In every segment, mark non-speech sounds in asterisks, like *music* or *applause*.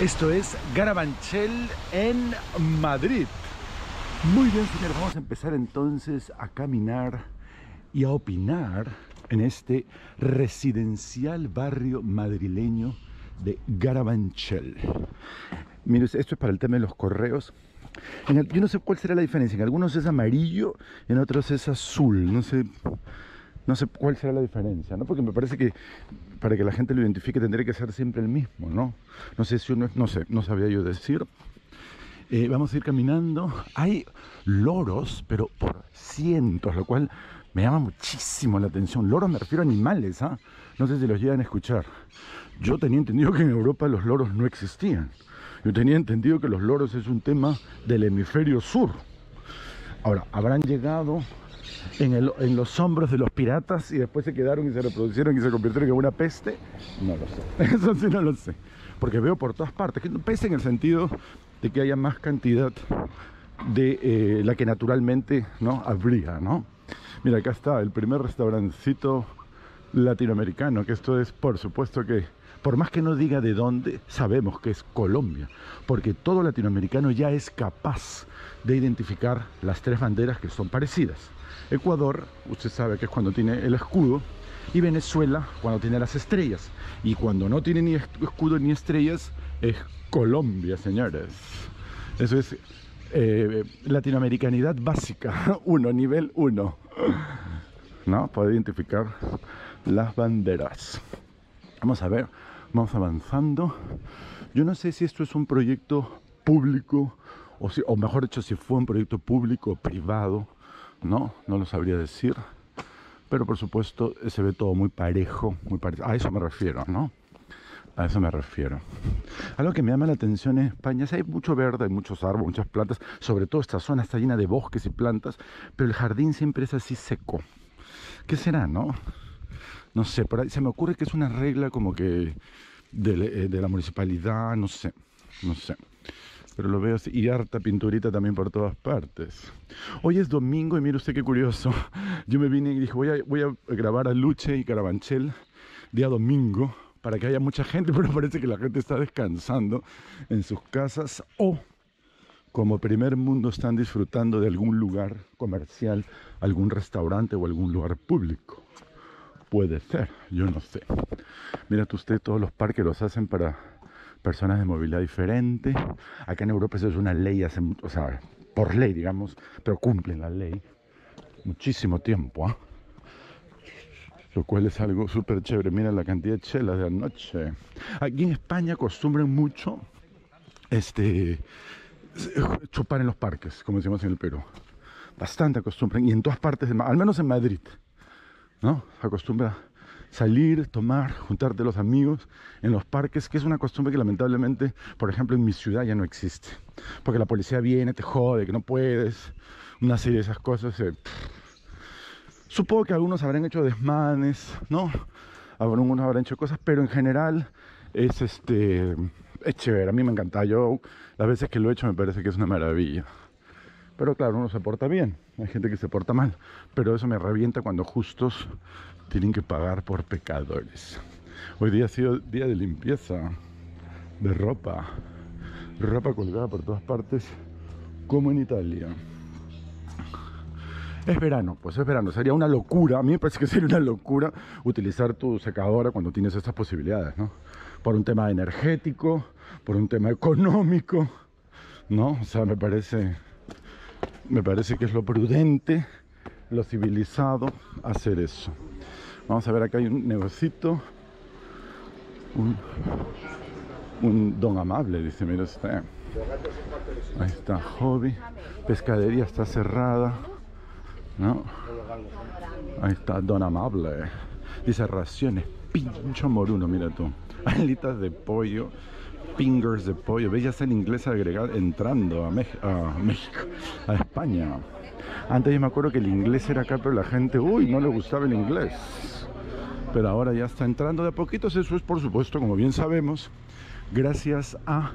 Esto es Garabanchel en Madrid. Muy bien, señores, vamos a empezar entonces a caminar y a opinar en este residencial barrio madrileño de Garabanchel. Mire, esto es para el tema de los correos. yo no sé cuál será la diferencia. En algunos es amarillo, en otros es azul. No sé, no sé cuál será la diferencia, ¿no? Porque me parece que para que la gente lo identifique tendría que ser siempre el mismo, ¿no? No sé si uno no sé, no sabía yo decir. Eh, vamos a ir caminando. Hay loros, pero por cientos, lo cual me llama muchísimo la atención. Loros me refiero a animales, ¿ah? No sé si los llegan a escuchar. Yo tenía entendido que en Europa los loros no existían. Yo tenía entendido que los loros es un tema del hemisferio sur. Ahora, habrán llegado en, los hombros de los piratas y después se quedaron y se reproducieron y se convirtieron en una peste? No lo sé. *laughs* Eso sí no lo sé. Porque veo por todas partes. Peste en el sentido de que haya más cantidad de eh, la que naturalmente ¿no? habría, ¿no? Mira, acá está el primer restaurancito latinoamericano, que esto es, por supuesto que, por más que no diga de dónde, sabemos que es Colombia, porque todo latinoamericano ya es capaz de identificar las tres banderas que son parecidas. Ecuador, usted sabe que es cuando tiene el escudo, y Venezuela cuando tiene las estrellas. Y cuando no tiene ni escudo ni estrellas, es Colombia, señores. Eso es eh, latinoamericanidad básica, *laughs* uno, nivel uno. ¿No? Para identificar las banderas. Vamos a ver, vamos avanzando. Yo no sé si esto es un proyecto público, o, si, o mejor dicho, si fue un proyecto público o privado no, no lo sabría decir. Pero por supuesto se ve todo muy parejo, muy parejo. A eso me refiero, ¿no? A eso me refiero. Algo que me llama la atención en España es hay mucho verde, hay muchos árboles, muchas plantas. Sobre todo esta zona está llena de bosques y plantas, pero el jardín siempre es así seco. ¿Qué será, no? No sé, por ahí se me ocurre que es una regla como que de, de la municipalidad, no sé, no sé pero lo veo así, y harta pinturita también por todas partes. Hoy es domingo y mire usted qué curioso. *laughs* Yo me vine y dije, voy a, voy a grabar a Luche y Carabanchel día domingo para que haya mucha gente, *laughs* pero parece que la gente está descansando en sus casas o como primer mundo están disfrutando de algún lugar comercial, algún restaurante o algún lugar público. Puede ser, yo no sé. Mira usted, todos los parques los hacen para personas de movilidad diferente. Acá en Europa eso es una ley, hace, o sea, por ley, digamos, pero cumplen la ley muchísimo tiempo. ¿ah? Lo cual es algo súper chévere. Mira la cantidad de chelas de anoche. Aquí en España acostumbran mucho este, chupar en los parques, como decimos en el Perú. Bastante acostumbran, y en todas partes, al menos en Madrid, ¿no? Acostumbra salir, tomar, juntarte los amigos en los parques, que es una costumbre que lamentablemente, por ejemplo, en mi ciudad ya no existe. Porque la policía viene, te jode, que no puedes, una serie de esas cosas. Eh, supongo que algunos habrán hecho desmanes, ¿no? Algunos habrán hecho cosas, pero en general es este es chévere, a mí me encanta. Yo las veces que lo he hecho me parece que es una maravilla. Pero claro, uno se porta bien, hay gente que se porta mal, pero eso me revienta cuando justos tienen que pagar por pecadores. Hoy día ha sido día de limpieza de ropa, ropa colgada por todas partes, como en Italia. Es verano, pues es verano, sería una locura, a mí me parece que sería una locura utilizar tu secadora cuando tienes estas posibilidades, ¿no? Por un tema energético, por un tema económico, ¿no? O sea, me parece, me parece que es lo prudente, lo civilizado hacer eso. Vamos a ver, acá hay un negocito. Un, don amable, dice, mira usted. Ahí está, hobby. Pescadería está cerrada. ¿No? Ahí está, don amable. Dice raciones, pincho moruno, mira tú. *laughs* Alitas de pollo, fingers de pollo. ¿Ves? Ya está el inglés agregado entrando a, a México, a España. Antes yo me acuerdo que el inglés era acá, pero la gente, uy, no le gustaba el inglés pero ahora ya está entrando de a poquitos. Eso es, por supuesto, como bien sabemos, gracias a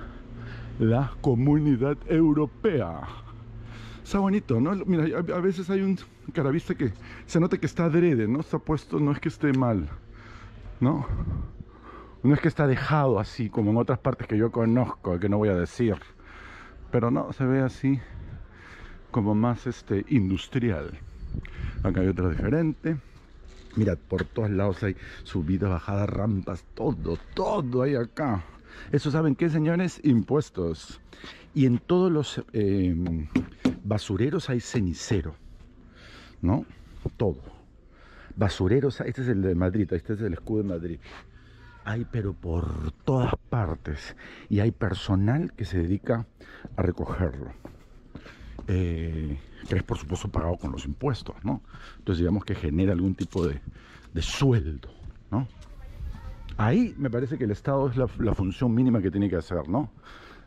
la comunidad europea. Está bonito, ¿no? Mira, a veces hay un caravista que se nota que está adrede, ¿no? Está puesto, no es que esté mal, ¿no? No es que está dejado así como en otras partes que yo conozco, que no voy a decir. Pero no, se ve así como más este industrial. Acá hay otra diferente. Mirad, por todos lados hay subidas, bajadas, rampas, todo, todo hay acá. Eso saben qué, señores? Impuestos. Y en todos los em, basureros hay cenicero, ¿no? Todo. Basureros, este es el de Madrid, este es el escudo de Madrid. Hay pero por todas partes. Y hay personal que se dedica a recogerlo. Eh, que es por supuesto pagado con los impuestos, ¿no? Entonces digamos que genera algún tipo de, sueldo, ¿no? Ahí me parece que el Estado es la, función mínima que tiene que hacer, ¿no?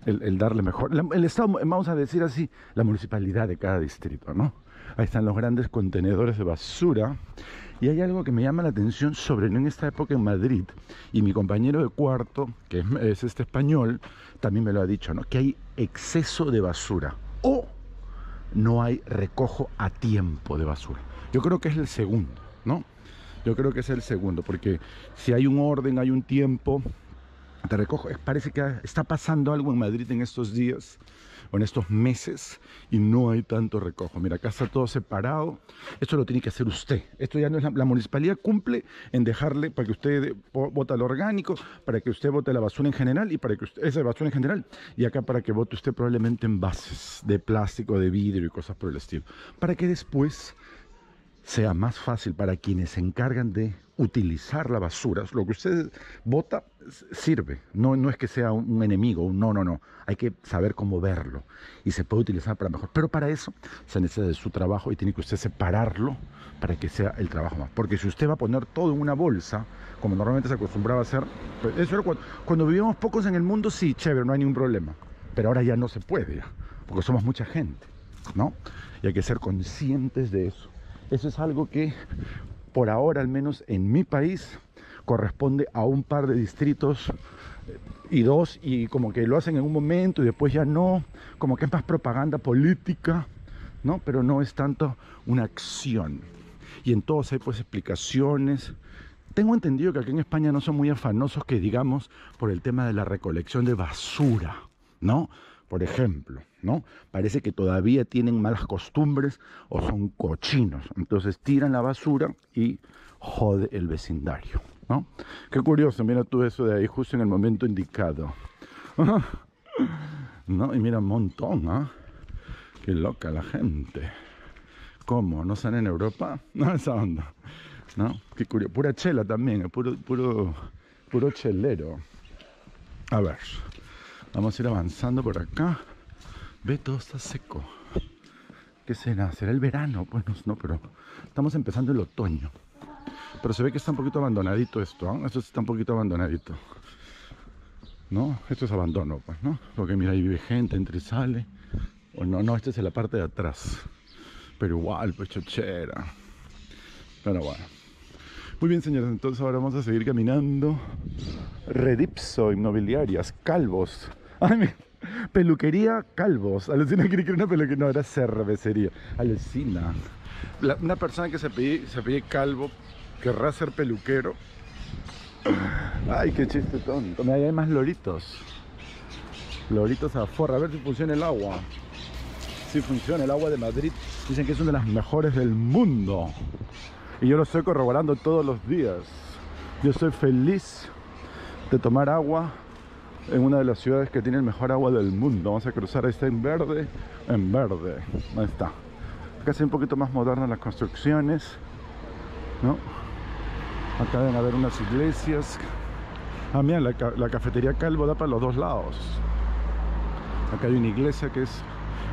El, darle mejor. El, Estado, vamos a decir así, la municipalidad de cada distrito, ¿no? Ahí están los grandes contenedores de basura. Y hay algo que me llama la atención sobre en esta época en Madrid. Y mi compañero de cuarto, que es, es este español, también me lo ha dicho, ¿no? Que hay exceso de basura. O no hay recojo a tiempo de basura. Yo creo que es el segundo, ¿no? Yo creo que es el segundo, porque si hay un orden, hay un tiempo de recojo. Parece que está pasando algo en Madrid en estos días o en estos meses y no hay tanto recojo. Mira, acá está todo separado. Esto lo tiene que hacer usted. Esto ya no es la, municipalidad cumple en dejarle para que usted vote lo orgánico, para que usted vote la basura en general y para que usted, esa basura en general y acá para que vote usted probablemente en bases de plástico, de vidrio y cosas por el estilo. Para que después sea más fácil para quienes se encargan de utilizar la basura. Lo que usted vota sirve, no, no es que sea un, enemigo, no, no, no. Hay que saber cómo verlo y se puede utilizar para mejor. Pero para eso se necesita de su trabajo y tiene que usted separarlo para que sea el trabajo más. Porque si usted va a poner todo en una bolsa, como normalmente se acostumbraba a hacer, pues, eso era cuando, cuando vivíamos pocos en el mundo, sí, chévere, no hay ningún problema. Pero ahora ya no se puede, porque somos mucha gente, ¿no? Y hay que ser conscientes de eso. Eso es algo que por ahora, al menos en mi país, corresponde a un par de distritos eh, y dos, y como que lo hacen en un momento y después ya no, como que es más propaganda política, ¿no? Pero no es tanto una acción. Y en todos hay pues explicaciones. Tengo entendido que aquí en España no son muy afanosos que digamos por el tema de la recolección de basura, ¿no? Por ejemplo, ¿no? Parece que todavía tienen malas costumbres o son cochinos. Entonces tiran la basura y jode el vecindario, ¿no? Qué curioso, mira tú eso de ahí justo en el momento indicado. *laughs* ¿No? Y mira un montón, ¿ah? Qué loca la gente. ¿Cómo? ¿No están en Europa? *laughs* No, esa onda. ¿No? Qué curioso. Pura chela también, puro, puro, puro chelero. A ver. Vamos a ir avanzando por acá. Ve, todo está seco. ¿Qué será? ¿Será el verano? Pues no, pero estamos empezando el otoño. Pero se ve que está un poquito abandonadito esto, ¿eh? Esto está un poquito abandonadito. ¿No? Esto es abandono, pues, ¿no? Porque mira, ahí vive gente, entra y sale. O no, no, esta es la parte de atrás. Pero igual, pues chochera. Pero bueno. Muy bien, señores, entonces ahora vamos a seguir caminando. Redipso, inmobiliarias, calvos. Ay, peluquería Calvos. Alucina que una peluquería. No, era cervecería. Alucina. una persona que se pide, se pide calvo querrá ser peluquero. Ay, qué chiste tonto. Mira, hay más loritos. Loritos afuera. A ver si funciona el agua. Si funciona el agua de Madrid. Dicen que es una de las mejores del mundo. Y yo lo estoy corroborando todos los días. Yo estoy feliz de tomar agua en una de las ciudades que tiene el mejor agua del mundo. Vamos a cruzar, ahí está en verde, en verde. Ahí está. Acá es un poquito más modernas las construcciones, ¿no? Acá deben haber unas iglesias. Ah, mira, la, la cafetería Calvo da para los dos lados. Acá hay una iglesia que es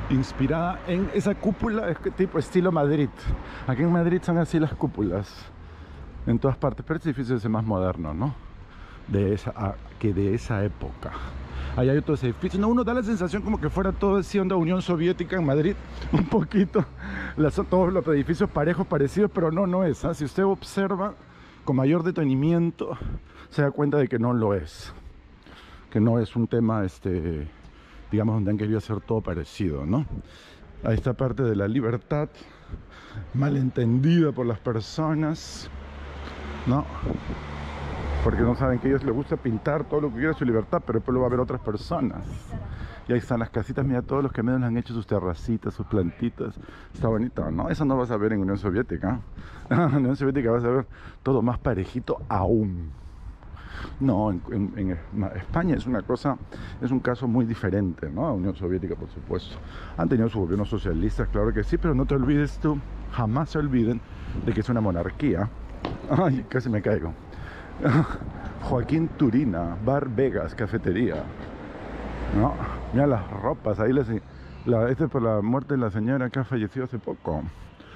inspirada en esa cúpula, es tipo estilo Madrid. Aquí en Madrid son así las cúpulas, en todas partes, pero es difícil ser más moderno, ¿no? De esa, que de esa época. Ahí hay otros edificios. No, uno da la sensación como que fuera todo siendo Unión Soviética en Madrid, *laughs* un poquito. Las, todos los edificios parejos, parecidos, pero no, no es. ¿ah? Si usted observa con mayor detenimiento, se da cuenta de que no lo es. Que no es un tema, este, digamos, donde han querido hacer todo parecido, ¿no? A esta parte de la libertad, mal entendida por las personas, ¿no? Porque no saben que a ellos les gusta pintar todo lo que quiera su libertad, pero después lo va a ver otras personas. Y ahí están las casitas, mira, todos los que menos han hecho sus terracitas, sus plantitas. Está bonito, ¿no? Eso no vas a ver en Unión Soviética. *laughs* En Unión Soviética vas a ver todo más parejito aún. No, en, España es una cosa, es un caso muy diferente, ¿no? Unión Soviética, por supuesto. Han tenido su gobierno socialista, claro que sí, pero no te olvides tú, jamás se olviden de que es una monarquía. *laughs* Ay, casi me caigo. *laughs* Joaquín Turina, Bar Vegas, cafetería. No, mira las ropas, ahí les... La, este es por la muerte de la señora que ha fallecido hace poco.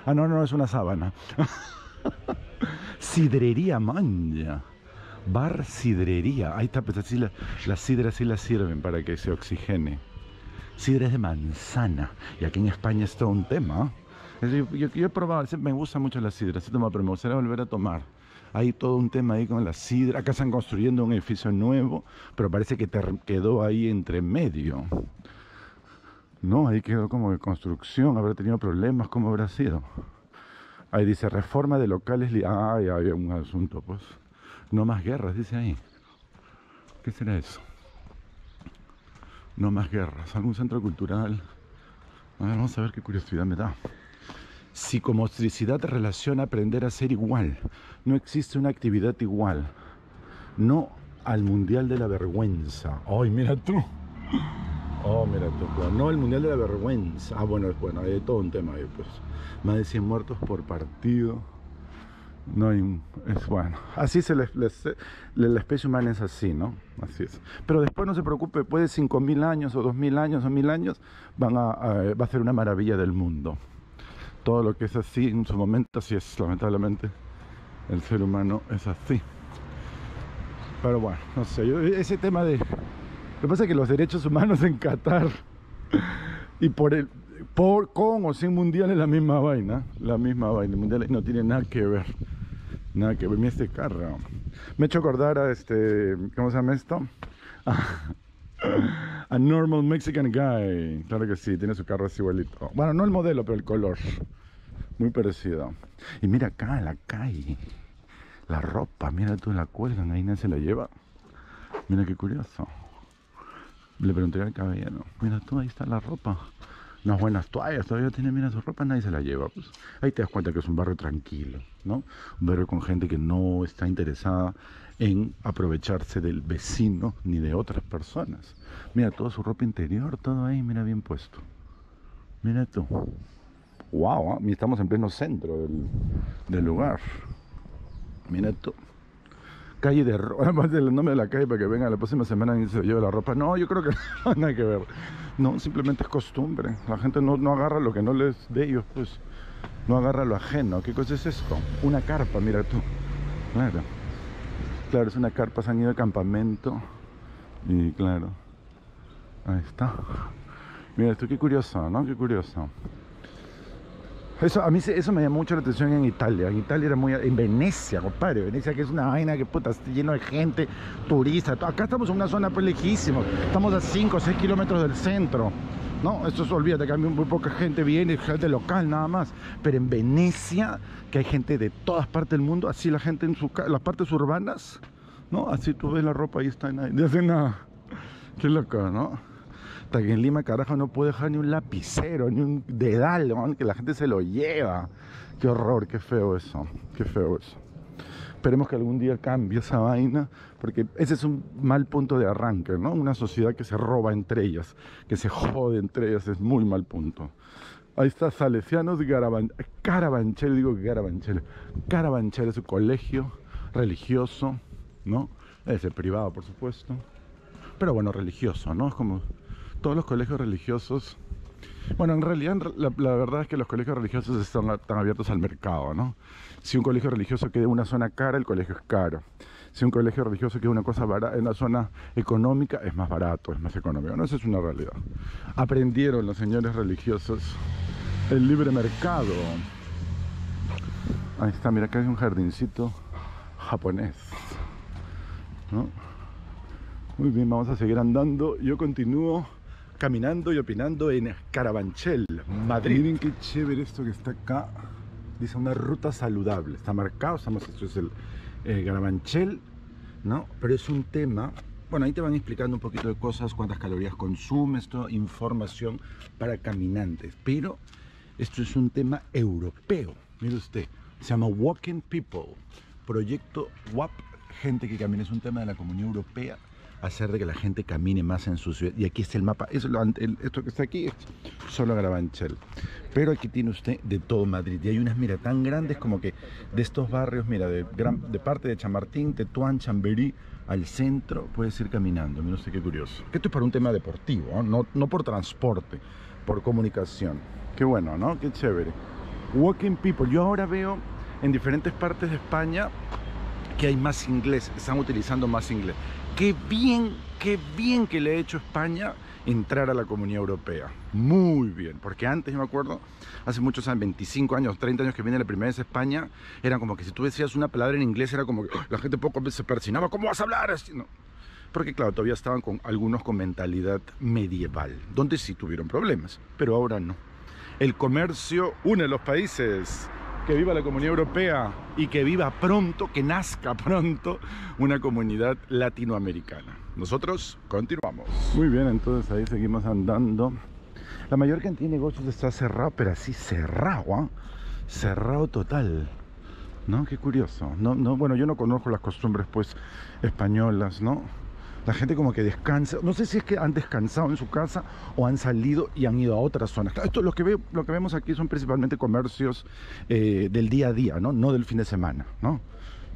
Ah, no, no, es una sábana. *laughs* Sidrería Manja. Bar Sidrería. Ahí está, pues así la, las sidras sí las sirven para que se oxigene. Sidres de manzana. Y aquí en España es todo un tema. Yo, he probado, me gusta mucho la sidra, pero me gustaría volver a tomar. Hay todo un tema ahí con la sidra. Acá están construyendo un edificio nuevo, pero parece que quedó ahí entre medio. No, ahí quedó como de construcción, habrá tenido problemas, ¿cómo habrá sido? Ahí dice reforma de locales. Ah, había un asunto, pues. No más guerras, dice ahí. ¿Qué será eso? No más guerras. ¿Algún centro cultural? A ver, vamos a ver qué curiosidad me da. Psicomotricidad relaciona aprender a ser igual. No existe una actividad igual. No al Mundial de la Vergüenza. ¡Ay, mira tú! Oh, mira tú. No el Mundial de la Vergüenza. Ah, bueno, bueno, hay todo un tema ahí, pues. Más de 100 muertos por partido. No hay, es bueno, así se les, la especie humana es así, ¿no? Así es. Pero después no se preocupe, puede 5.000 años o 2.000 años o 1.000 años, van a, va a ser una maravilla del mundo todo lo que es así en su momento, así es, lamentablemente, el ser humano es así. Pero bueno, no sé, ese tema de... Lo que pasa es que los derechos humanos en Qatar y por el... Por, con o sin mundial es la misma vaina, la misma vaina, el mundial no tiene nada que ver, nada que ver, mira este carro. Me he hecho acordar a este, ¿cómo se llama esto? A normal Mexican guy. Claro que sí, tiene su carro así igualito. Bueno, no el modelo, pero el color. Muy parecido. Y mira acá, la calle. La ropa, mira tú, la cuelgan, ahí nadie se la lleva. Mira qué curioso. Le pregunté al caballero, mira tú, ahí está la ropa. Unas buenas toallas, todavía tiene, mira su ropa, nadie se la lleva. Pues ahí te das cuenta que es un barrio tranquilo, ¿no? Un barrio con gente que no está interesada en aprovecharse del vecino ni de otras personas. Mira toda su ropa interior, todo ahí, mira bien puesto. Mira tú. Wow, ¿eh? estamos en pleno centro del, lugar. Mira tú. Calle de ropa, además del nombre de la calle para que venga la próxima semana y se lleve la ropa. No, yo creo que *laughs* no nada que ver. No, simplemente es costumbre. La gente no, no agarra lo que no les de ellos, pues. No agarra lo ajeno. ¿Qué cosa es esto? Una carpa, mira tú. Claro. Claro, es una carpa, se han ido de campamento. Y claro, ahí está. Mira, esto qué curioso, ¿no? Qué curioso. Eso, a mí eso me llamó mucho la atención en Italia. En Italia era muy... En Venecia, compadre. Venecia que es una vaina que puta, está lleno de gente, turistas. Acá estamos en una zona pues lejísima. Estamos a 5 o 6 kilómetros del centro. No, esto es, olvídate que muy poca gente viene, gente local nada más. Pero en Venecia, que hay gente de todas partes del mundo, así la gente en su, las partes urbanas, ¿no? Así tú ves la ropa, ahí está, no hace nada. Qué loco, ¿no? Hasta que en Lima, carajo, no puede dejar ni un lapicero, ni un dedal, ¿no? que la gente se lo lleva. Qué horror, qué feo eso, qué feo eso. Esperemos que algún día cambie esa vaina, porque ese es un mal punto de arranque, ¿no? Una sociedad que se roba entre ellas, que se jode entre ellas, es muy mal punto. Ahí está Salesianos Carabanchel, digo Carabanchel. Carabanchel es un colegio religioso, ¿no? Es el privado, por supuesto. Pero bueno, religioso, ¿no? Es como todos los colegios religiosos bueno, en realidad la, verdad es que los colegios religiosos están, abiertos al mercado, ¿no? Si un colegio religioso queda en una zona cara, el colegio es caro. Si un colegio religioso queda una cosa en una zona económica, es más barato, es más económico. No, eso es una realidad. Aprendieron los señores religiosos el libre mercado. Ahí está, mira, acá hay un jardincito japonés. Muy bien, vamos a seguir andando. Yo continúo caminando y opinando en Carabanchel, Madrid. Miren qué chévere esto que está acá. Dice una ruta saludable. Está marcado, estamos, esto es el eh, Carabanchel ¿no? Pero es un tema bueno, ahí te van explicando un poquito de cosas, cuántas calorías consumes, toda información para caminantes. Pero esto es un tema europeo, mire usted, se llama Walking People, proyecto WAP, gente que camina, es un tema de la Comunidad Europea, hacer de que la gente camine más en su ciudad. Y aquí está el mapa, esto que está aquí es solo Grabanchel. Pero aquí tiene usted de todo Madrid. Y hay unas, mira, tan grandes como que de estos barrios, mira, de, gran, de parte de Chamartín, Tetuán, Chamberí, al centro, puedes ir caminando. Mira usted qué curioso. Esto es para un tema deportivo, no, no por transporte, por comunicación. Qué bueno, ¿no? Qué chévere. Walking People. Yo ahora veo en diferentes partes de España que hay más inglés, están utilizando más inglés. Qué bien, qué bien que le ha hecho España entrar a la Comunidad Europea. Muy bien, porque antes yo me acuerdo, hace muchos años, 25 años, 30 años que vine la primera vez a España, era como que si tú decías una palabra en inglés era como que la gente poco se persinaba, ¿cómo vas a hablar? Así, no. Porque claro, todavía estaban con algunos con mentalidad medieval, donde sí tuvieron problemas, pero ahora no. El comercio une los países que viva la Comunidad Europea y que viva pronto, que nazca pronto una comunidad latinoamericana. Nosotros continuamos. Muy bien, entonces ahí seguimos andando. La mayor cantidad de negocios está cerrado, pero así cerrado, ¿ah? cerrado total. ¿No? Qué curioso. No, no, bueno, yo no conozco las costumbres pues españolas, ¿no? La gente como que descansa. No sé si es que han descansado en su casa o han salido y han ido a otras zonas. Esto lo que, vemos aquí son principalmente comercios eh, del día a día, ¿no? No del fin de semana, ¿no?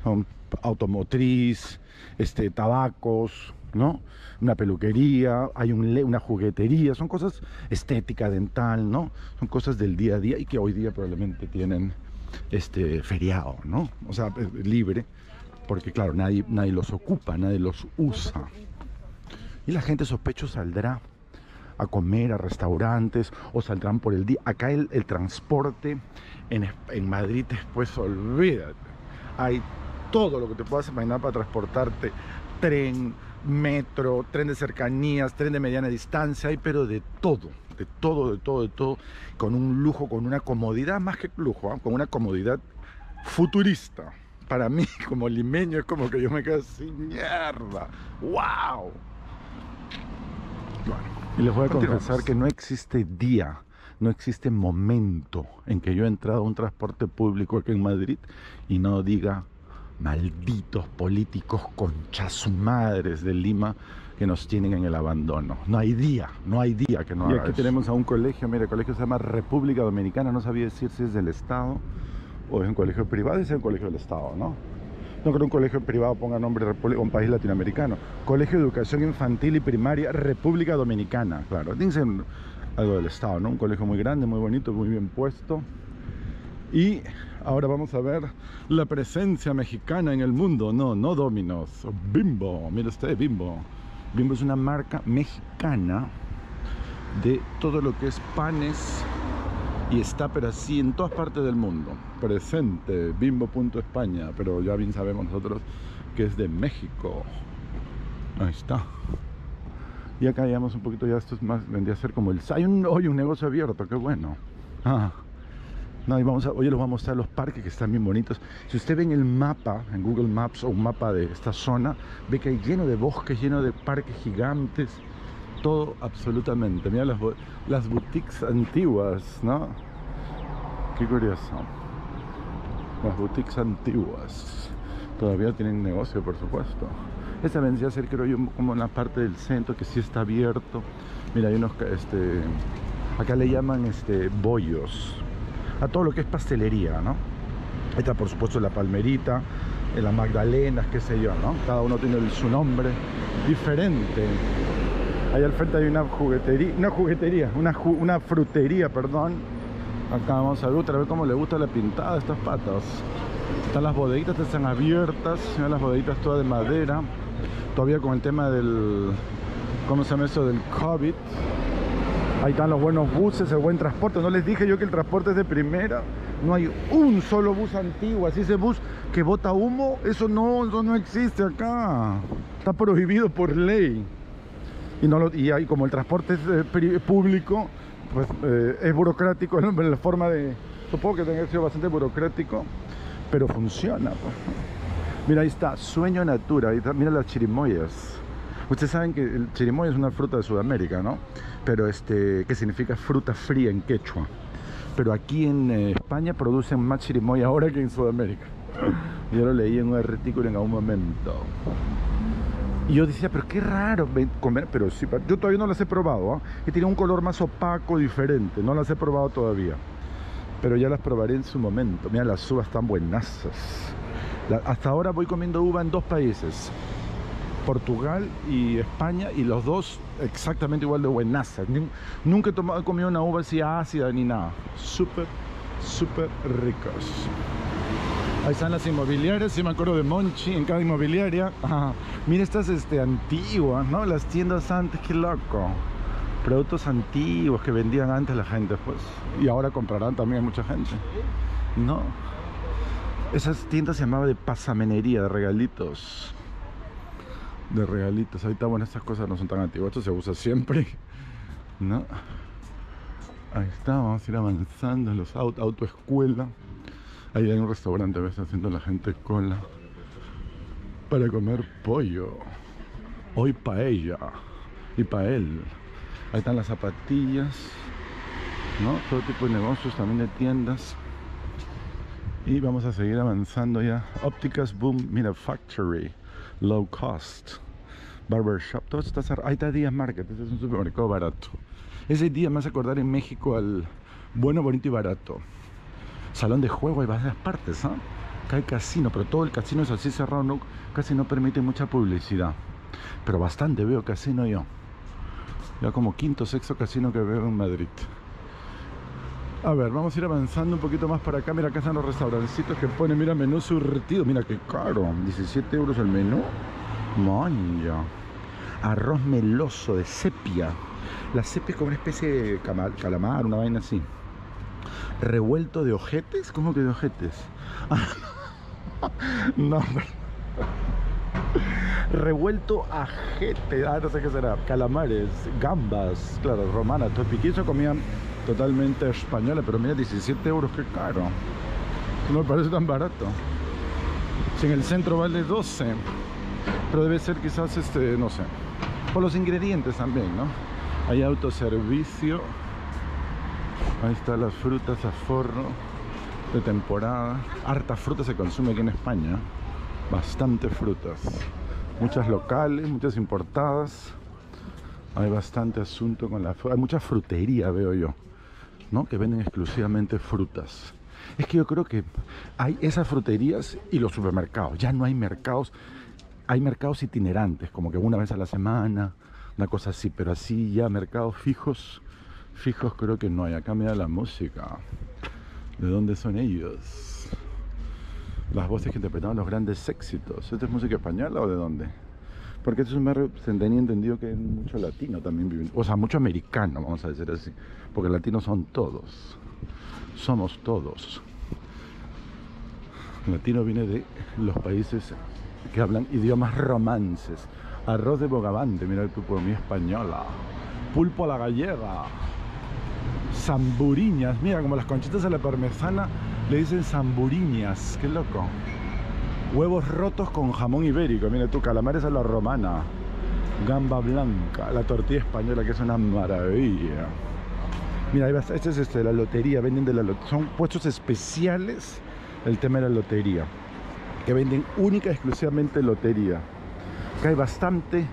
Son automotriz, este, tabacos, ¿no? Una peluquería, hay una juguetería, son cosas estética, dental, ¿no? Son cosas del día a día y que hoy día probablemente tienen este feriado, ¿no? O sea, eh, libre porque claro, nadie, nadie los ocupa, nadie los usa. Y la gente sospecho saldrá a comer a restaurantes o saldrán por el día. Acá el, transporte en, en, Madrid después olvídate. Hay todo lo que te puedas imaginar para transportarte. Tren, metro, tren de cercanías, tren de mediana distancia, hay pero de todo, de todo, de todo, de todo, con un lujo, con una comodidad, más que lujo, ¿ah? con una comodidad futurista para mí *laughs* como limeño es como que yo me quedo así, mierda, wow. Bueno, y les voy a confesar que no existe día, no existe momento en que yo he entrado a un transporte público aquí en Madrid y no diga malditos políticos conchas madres de Lima que nos tienen en el abandono. No hay día, no hay día que no Y aquí tenemos a un colegio, mire, el colegio se llama República Dominicana, no sabía decir si es del Estado o es un colegio privado y es un colegio del Estado, ¿no? No creo que un colegio privado ponga nombre de un país latinoamericano. Colegio de Educación Infantil y Primaria República Dominicana, claro. Dicen algo del Estado, ¿no? Un colegio muy grande, muy bonito, muy bien puesto. Y ahora vamos a ver la presencia mexicana en el mundo. No, no Dominos, Bimbo. Mire usted, Bimbo. Bimbo es una marca mexicana de todo lo que es panes y está pero así en todas partes del mundo. Presente bimbo.españa pero ya bien sabemos nosotros que es de México. Ahí está. Y acá un poquito ya esto es más vendría a ser como el hay un hoy un negocio abierto qué bueno. Ah. no, y vamos a, hoy les voy a mostrar los parques que están bien bonitos. Si usted ve en el mapa en Google Maps o un mapa de esta zona ve que hay lleno de bosques lleno de parques gigantes todo absolutamente. Mira las, las boutiques antiguas, ¿no? Qué curioso. Las boutiques antiguas. Todavía tienen negocio, por supuesto. Esta vendría a ser, creo yo, como una parte del centro que sí está abierto. Mira, hay unos, este, acá le llaman, este, bollos. A todo lo que es pastelería, ¿no? Esta, por supuesto, la palmerita, la magdalenas, qué sé yo, ¿no? Cada uno tiene su nombre diferente. Ahí al frente hay una juguetería, una juguetería, una, una frutería, perdón. Acá vamos a ver, a ver cómo le gusta la pintada a estas patas. Están las bodeguitas, están abiertas, las bodeguitas todas de madera. Todavía con el tema del, ¿cómo se llama eso? Del COVID. Ahí están los buenos buses, el buen transporte. No les dije yo que el transporte es de primera. No hay un solo bus antiguo. Así ese bus que bota humo, eso no, eso no existe acá. Está prohibido por ley y, no lo, y ahí como el transporte es eh, público, pues eh, es burocrático *laughs* en la forma de, supongo que tenga sido bastante burocrático, pero funciona. Pues. Mira, ahí está, Sueño Natura. Ahí está, mira las chirimoyas. Ustedes saben que el chirimoya es una fruta de Sudamérica, ¿no? Pero este, que significa fruta fría en quechua. Pero aquí en eh, España producen más chirimoya ahora que en Sudamérica. *laughs* Yo lo leí en un artículo en algún momento. Y yo decía, pero qué raro comer, pero sí, yo todavía no las he probado, ¿ah? que tiene un color más opaco, diferente, no las he probado todavía. Pero ya las probaré en su momento. Mira, las uvas están buenazas. hasta ahora voy comiendo uva en dos países, Portugal y España, y los dos exactamente igual de buenazas. Nunca he, tomado, he comido una uva así ácida ni nada. Súper, súper ricas. Ahí están las inmobiliarias, sí me acuerdo de Monchi en cada inmobiliaria. Mira estas este, antiguas, ¿no? Las tiendas antes, qué loco. Productos antiguos que vendían antes la gente, pues. Y ahora comprarán también mucha gente. No. Esas tiendas se llamaban de pasamenería, de regalitos. De regalitos. Ahorita, bueno, estas cosas no son tan antiguas. Esto se usa siempre. ¿No? Ahí está, vamos a ir avanzando en los autos, autoescuela. Ahí hay un restaurante, ves, haciendo la gente cola para comer pollo. Hoy paella y pael. Ahí están las zapatillas, ¿no? Todo tipo de negocios, también de tiendas. Y vamos a seguir avanzando ya. Ópticas Boom, mira, Factory, Low Cost, Barbershop, todo está cerrado. Ahí está Díaz Market, este es un supermercado barato. Ese día me hace acordar en México al bueno, bonito y barato salón de juego hay varias partes, ¿ah? Acá hay casino, pero todo el casino es así cerrado, casi no permite mucha publicidad. Pero bastante veo casino yo. Ya como quinto, sexto casino que veo en Madrid. A ver, vamos a ir avanzando un poquito más para acá. Mira, acá están los restaurancitos que ponen, mira, menú surtido. Mira qué caro, 17 euros el menú. Manja. Arroz meloso de sepia. La sepia es como una especie de calamar, una vaina así revuelto de ojetes. ¿Cómo que de ojetes? *laughs* no, revuelto a jete, ah, no sé qué será, calamares, gambas, claro, romanas, eso comían totalmente española, pero mira, 17 euros, qué caro. No me parece tan barato. Si en el centro vale 12, pero debe ser quizás, este, no sé, por los ingredientes también, ¿no? Hay autoservicio Ahí están las frutas a forro de temporada. Harta fruta se consume aquí en España. Bastante frutas. Muchas locales, muchas importadas. Hay bastante asunto con la. Hay mucha frutería, veo yo, ¿no? Que venden exclusivamente frutas. Es que yo creo que hay esas fruterías y los supermercados. Ya no hay mercados. Hay mercados itinerantes, como que una vez a la semana, una cosa así, pero así ya mercados fijos Fijos creo que no hay. Acá me la música. ¿De dónde son ellos? Las voces que interpretaban los grandes éxitos. ¿Esto es música española o de dónde? Porque esto es un tenía entendido que hay mucho latino también. O sea, mucho americano, vamos a decir así. Porque latinos son todos. Somos todos. latino viene de los países que hablan idiomas romances. Arroz de bogavante, mira tu por mi española. Pulpo a la gallega zamburiñas. Mira, como las conchitas a la parmesana le dicen zamburiñas. Qué loco. Huevos rotos con jamón ibérico. Mira tú, calamares a la romana. Gamba blanca. La tortilla española, que es una maravilla. Mira, esta es este, la lotería. Venden de la lotería. Son puestos especiales el tema de la lotería. Que venden única exclusivamente lotería. Hay bastante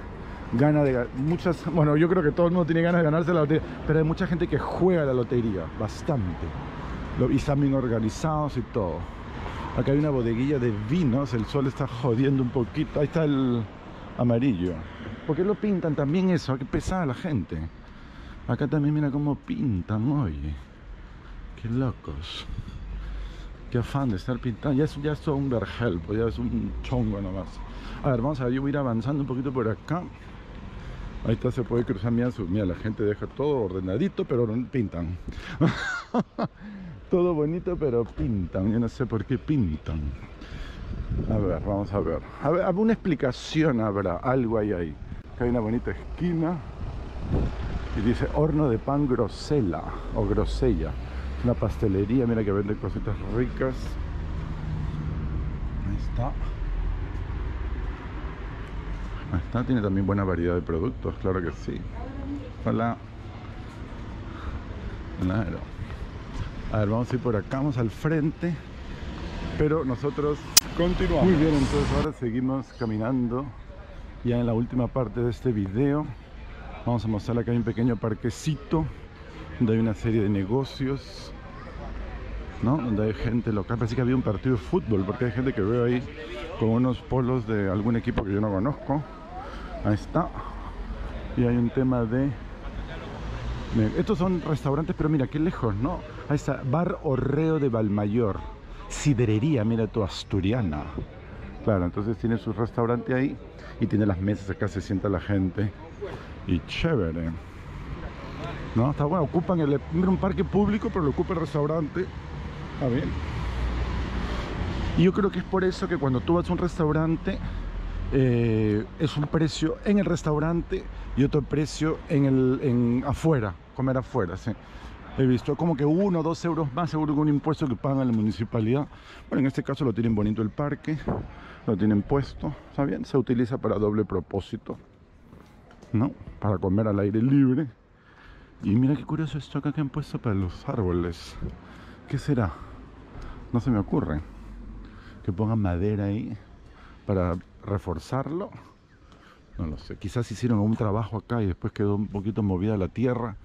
gana de muchas, *laughs* bueno, yo creo que todo el mundo tiene ganas de ganarse la lotería, pero hay mucha gente que juega la lotería, bastante. Y están bien organizados y todo. Acá hay una bodeguilla de vinos, el sol está jodiendo un poquito. Ahí está el amarillo. ¿Por qué lo pintan también eso? Qué pesada la gente. Acá también mira cómo pintan, oye. Qué locos. Qué afán de estar pintando. Ya es, ya es un vergel, ya es un chongo nomás. A ver, vamos a ver, yo voy a ir avanzando un poquito por acá. Ahí está, se puede cruzar, mira, mira, la gente deja todo ordenadito, pero pintan. *laughs* todo bonito, pero pintan. Yo no sé por qué pintan. A ver, vamos a ver. A ver, alguna explicación habrá, algo hay ahí. Acá hay una bonita esquina y dice horno de pan grosela o grosella. Una pastelería, mira que vende cositas ricas. Ahí está. Ah, tiene también buena variedad de productos, claro que sí. Hola. Claro. A ver, vamos a ir por acá, vamos al frente. Pero nosotros continuamos. Muy bien, entonces ahora seguimos caminando. Ya en la última parte de este video. Vamos a mostrar acá hay un pequeño parquecito. Donde hay una serie de negocios. ¿no? Donde hay gente local. Parece que había un partido de fútbol. Porque hay gente que veo ahí con unos polos de algún equipo que yo no conozco. Ahí está. Y hay un tema de... Estos son restaurantes, pero mira, qué lejos, ¿no? Ahí está, Bar Orreo de Valmayor. Siderería, mira tu asturiana. Claro, entonces tiene su restaurante ahí y tiene las mesas acá, se sienta la gente. Y chévere. No, está bueno, ocupan el, un parque público, pero lo ocupa el restaurante. Está bien. Y yo creo que es por eso que cuando tú vas a un restaurante, eh, es un precio en el restaurante y otro precio en el en afuera, comer afuera, sí. He visto como que uno o dos euros más seguro que un impuesto que paga la municipalidad. Bueno, en este caso lo tienen bonito el parque, lo tienen puesto, ¿está bien? Se utiliza para doble propósito, ¿no? Para comer al aire libre. Y mira qué curioso esto acá que han puesto para los árboles. ¿Qué será? No se me ocurre. Que pongan madera ahí para reforzarlo. No lo sé. Quizás hicieron un trabajo acá y después quedó un poquito movida la tierra.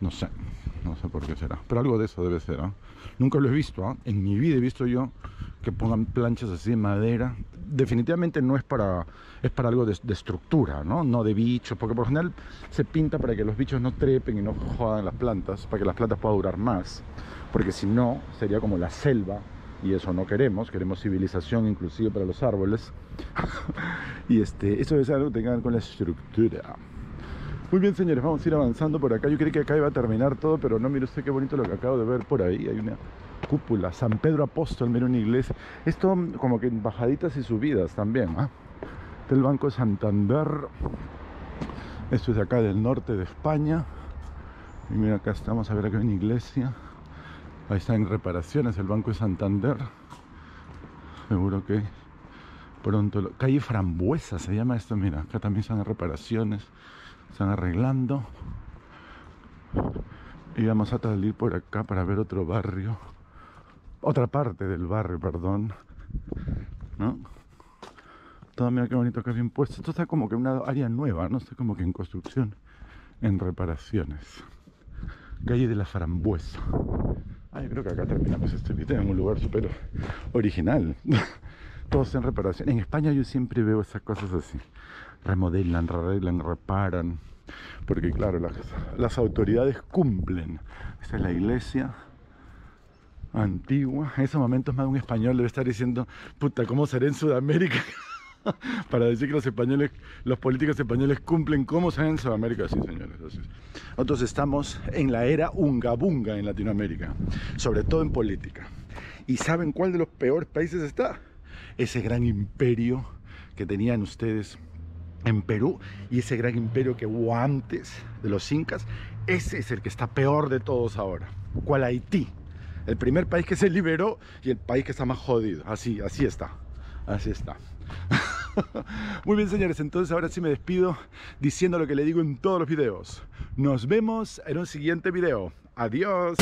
No sé. No sé por qué será. Pero algo de eso debe ser. ¿ah? Nunca lo he visto. ¿ah? En mi vida he visto yo que pongan planchas así de madera. Definitivamente no es para, es para algo de, de, estructura, ¿no? No de bichos. Porque por lo general se pinta para que los bichos no trepen y no jodan las plantas. Para que las plantas puedan durar más. Porque si no, sería como la selva y eso no queremos, queremos civilización inclusive para los árboles. *laughs* y este, eso es algo que tenga que ver con la estructura. Muy bien, señores, vamos a ir avanzando por acá. Yo creí que acá iba a terminar todo, pero no, mire usted qué bonito lo que acabo de ver por ahí. Hay una cúpula, San Pedro Apóstol, mira una iglesia. Esto como que en bajaditas y subidas también, ¿ah? Del Banco Santander. Esto es de acá del norte de España. Y mira, acá estamos a ver acá hay una iglesia. Ahí está en reparaciones el Banco de Santander. Seguro que pronto... Lo... Calle Frambuesa se llama esto, mira. Acá también están reparaciones. Están arreglando. Y vamos a salir por acá para ver otro barrio. Otra parte del barrio, perdón. ¿No? Todo mira qué bonito que bien puesto. Esto está como que una área nueva, ¿no? Está como que en construcción, en reparaciones. Calle de la Frambuesa. Ah, yo creo que acá terminamos este video en un lugar súper original. *laughs* Todos en reparación. En España yo siempre veo esas cosas así. Remodelan, arreglan, reparan. Porque claro, las, autoridades cumplen. Esta es la iglesia antigua. En esos momentos más de un español debe estar diciendo, puta, ¿cómo será en Sudamérica? *laughs* *laughs* para decir que los españoles, los políticos españoles cumplen como se en Sudamérica, sí señores. nosotros estamos en la era unga-bunga en Latinoamérica, sobre todo en política. ¿Y saben cuál de los peores países está? Ese gran imperio que tenían ustedes en Perú y ese gran imperio que hubo antes de los incas, ese es el que está peor de todos ahora. ¿Cuál Haití? El primer país que se liberó y el país que está más jodido. Así, así está. Así está. *laughs* *laughs* Muy bien, señores, entonces ahora sí me despido diciendo lo que le digo en todos los videos. Nos vemos en un siguiente video. Adiós.